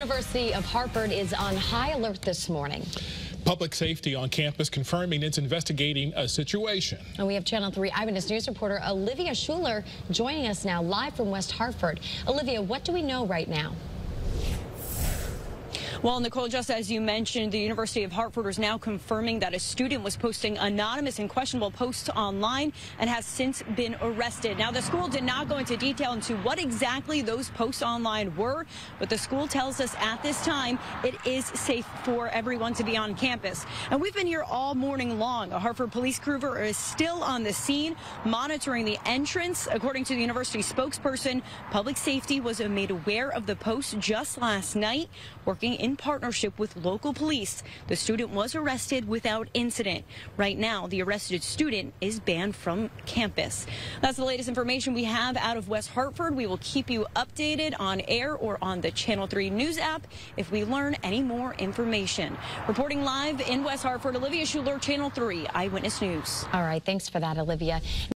University of Hartford is on high alert this morning. Public safety on campus confirming it's investigating a situation. And we have Channel 3 Eyewitness News reporter Olivia Schuler joining us now live from West Hartford. Olivia, what do we know right now? Well, Nicole, just as you mentioned, the University of Hartford is now confirming that a student was posting anonymous and questionable posts online and has since been arrested. Now, the school did not go into detail into what exactly those posts online were, but the school tells us at this time it is safe for everyone to be on campus. And we've been here all morning long. A Hartford police cruiser is still on the scene monitoring the entrance. According to the university spokesperson, public safety was made aware of the post just last night, working in in partnership with local police. The student was arrested without incident. Right now, the arrested student is banned from campus. That's the latest information we have out of West Hartford. We will keep you updated on air or on the Channel 3 News app if we learn any more information. Reporting live in West Hartford, Olivia Schuler, Channel 3 Eyewitness News. All right, thanks for that, Olivia.